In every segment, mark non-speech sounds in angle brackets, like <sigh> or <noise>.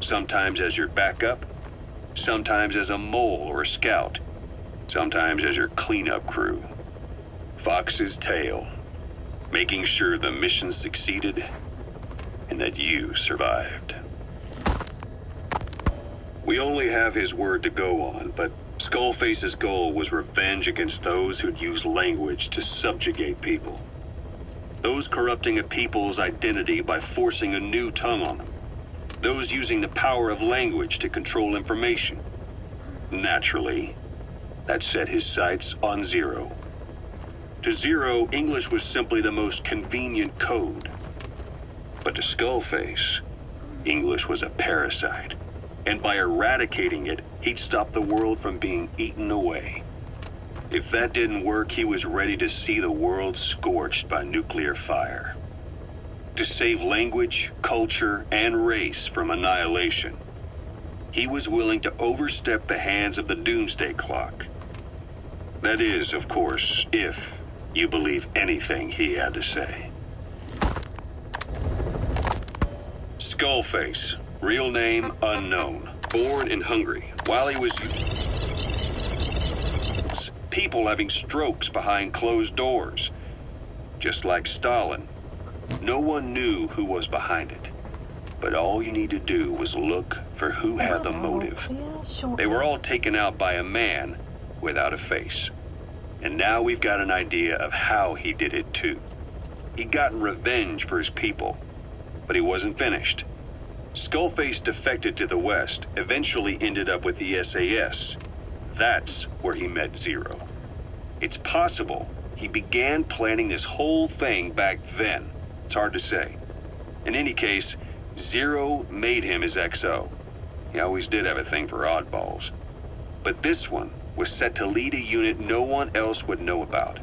sometimes as your backup, sometimes as a mole or a scout, sometimes as your cleanup crew. Fox's tail, making sure the mission succeeded and that you survived. We only have his word to go on, but Skullface's goal was revenge against those who'd use language to subjugate people. Those corrupting a people's identity by forcing a new tongue on them. Those using the power of language to control information. Naturally, that set his sights on Zero. To Zero, English was simply the most convenient code. But to Skullface, English was a parasite. And by eradicating it, he'd stop the world from being eaten away. If that didn't work, he was ready to see the world scorched by nuclear fire. To save language, culture, and race from annihilation, he was willing to overstep the hands of the doomsday clock. That is, of course, if you believe anything he had to say. Skullface, real name unknown, born in Hungary, while he was people having strokes behind closed doors. Just like Stalin. No one knew who was behind it. But all you need to do was look for who had the motive. They were all taken out by a man without a face. And now we've got an idea of how he did it too. He'd gotten revenge for his people, but he wasn't finished. Skullface defected to the west, eventually ended up with the SAS. That's where he met Zero. It's possible he began planning this whole thing back then. It's hard to say. In any case, Zero made him his XO. He always did have a thing for oddballs. But this one was set to lead a unit no one else would know about.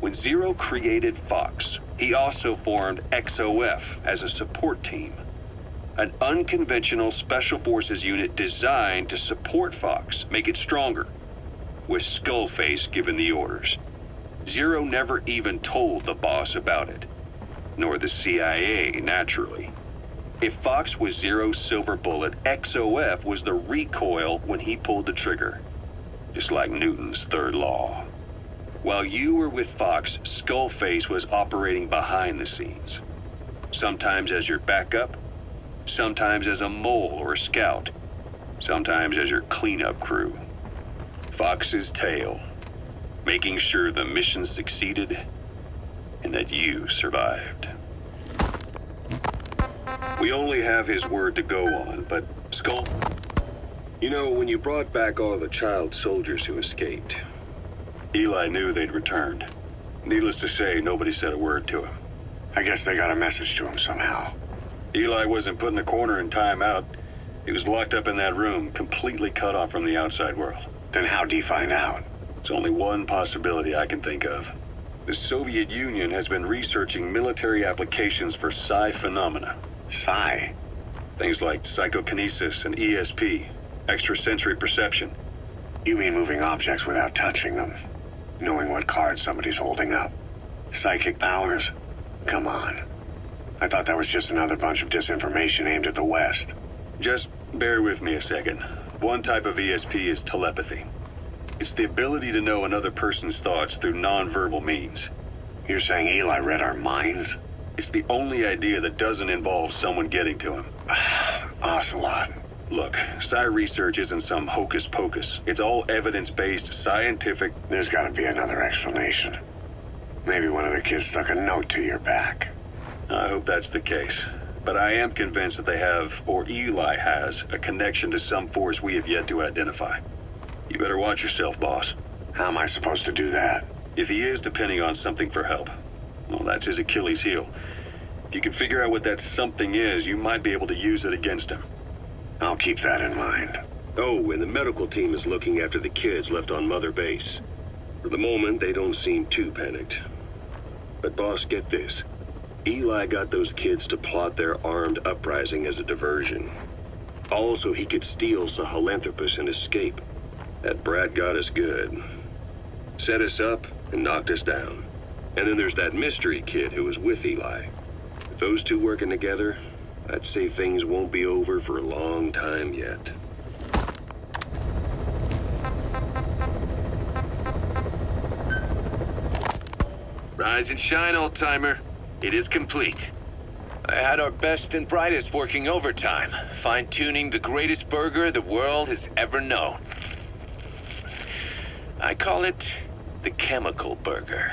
When Zero created Fox, he also formed XOF as a support team. An unconventional special forces unit designed to support Fox, make it stronger with Skullface giving the orders. Zero never even told the boss about it. Nor the CIA, naturally. If Fox was Zero silver bullet, XOF was the recoil when he pulled the trigger. Just like Newton's third law. While you were with Fox, Skullface was operating behind the scenes. Sometimes as your backup, sometimes as a mole or a scout, sometimes as your cleanup crew. Fox's tail, making sure the mission succeeded and that you survived. We only have his word to go on, but Skull... You know, when you brought back all the child soldiers who escaped, Eli knew they'd returned. Needless to say, nobody said a word to him. I guess they got a message to him somehow. Eli wasn't put in a corner in timeout. He was locked up in that room, completely cut off from the outside world. Then how'd he find out? It's only one possibility I can think of. The Soviet Union has been researching military applications for psi phenomena. Psi? Things like psychokinesis and ESP, extrasensory perception. You mean moving objects without touching them? Knowing what card somebody's holding up? Psychic powers? Come on. I thought that was just another bunch of disinformation aimed at the West. Just bear with me a second. One type of ESP is telepathy. It's the ability to know another person's thoughts through nonverbal means. You're saying Eli read our minds? It's the only idea that doesn't involve someone getting to him. <sighs> Ocelot. Look, Psi research isn't some hocus pocus. It's all evidence-based, scientific... There's gotta be another explanation. Maybe one of the kids stuck a note to your back. I hope that's the case. But I am convinced that they have, or Eli has, a connection to some force we have yet to identify. You better watch yourself, boss. How am I supposed to do that? If he is depending on something for help, well, that's his Achilles heel. If you can figure out what that something is, you might be able to use it against him. I'll keep that in mind. Oh, and the medical team is looking after the kids left on Mother Base. For the moment, they don't seem too panicked. But boss, get this. Eli got those kids to plot their armed uprising as a diversion. Also, he could steal Sahelanthropus and escape. That brat got us good. Set us up and knocked us down. And then there's that mystery kid who was with Eli. With those two working together, I'd say things won't be over for a long time yet. Rise and shine, old timer. It is complete. I had our best and brightest working overtime, fine tuning the greatest burger the world has ever known. I call it the chemical burger.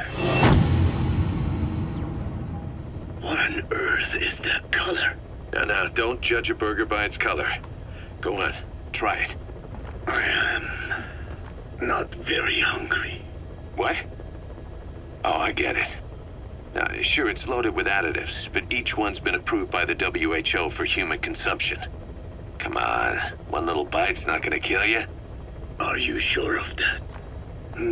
What on earth is that color? Now, now, don't judge a burger by its color. Go on, try it. I am not very hungry. What? Oh, I get it. Now, sure, it's loaded with additives, but each one's been approved by the WHO for human consumption. Come on, one little bite's not gonna kill you. Are you sure of that? Fine.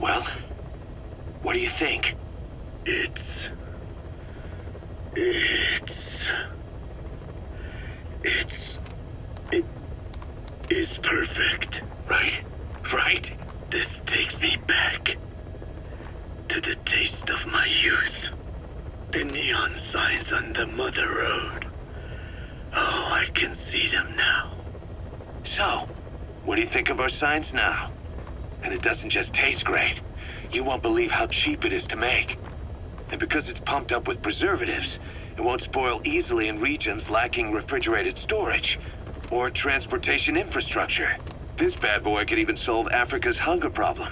Well, what do you think? It's. It's. It's. It is perfect. Right? Right? This takes me back to the taste of my youth. The neon signs on the Mother Road. Oh, I can see them now. So, what do you think of our signs now? And it doesn't just taste great. You won't believe how cheap it is to make. And because it's pumped up with preservatives, it won't spoil easily in regions lacking refrigerated storage or transportation infrastructure. This bad boy could even solve Africa's hunger problem.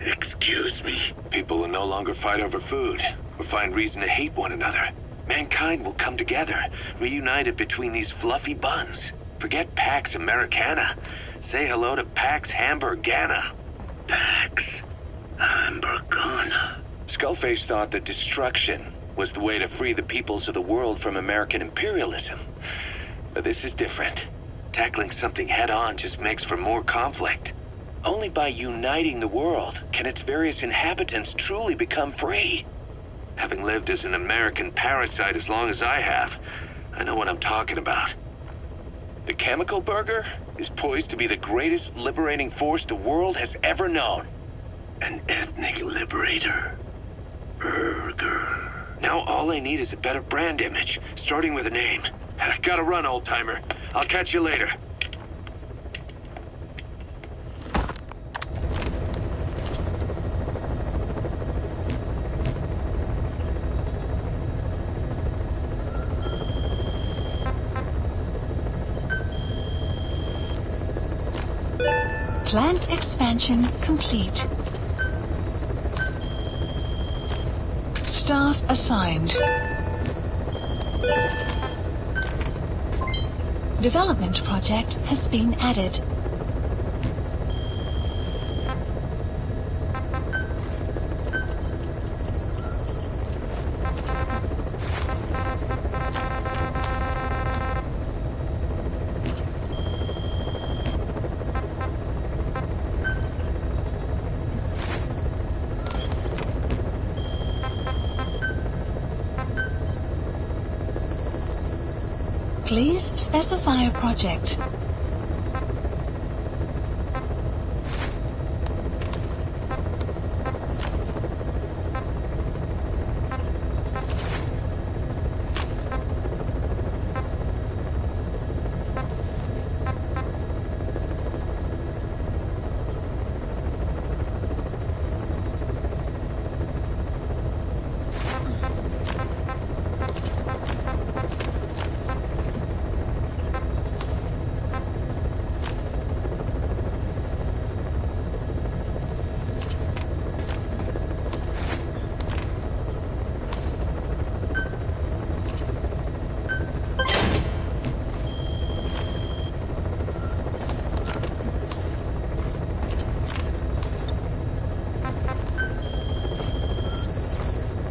Excuse me. People will no longer fight over food or find reason to hate one another. Mankind will come together, reunited between these fluffy buns. Forget Pax Americana. Say hello to Pax Hamburgana. Pax Hamburgana. Skullface thought that destruction was the way to free the peoples of the world from American imperialism. But this is different. Tackling something head on just makes for more conflict. Only by uniting the world can its various inhabitants truly become free. Having lived as an American parasite as long as I have, I know what I'm talking about. The chemical burger is poised to be the greatest liberating force the world has ever known. An ethnic liberator. Burger. Now all I need is a better brand image, starting with a name. I <laughs> gotta run, old timer. I'll catch you later. Plant expansion complete. Staff assigned. Development project has been added. Please specify a project.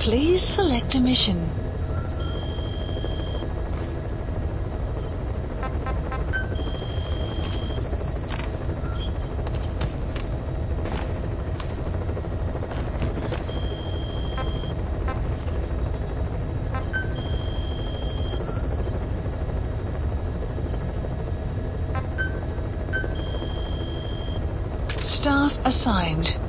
Please select a mission. Staff assigned.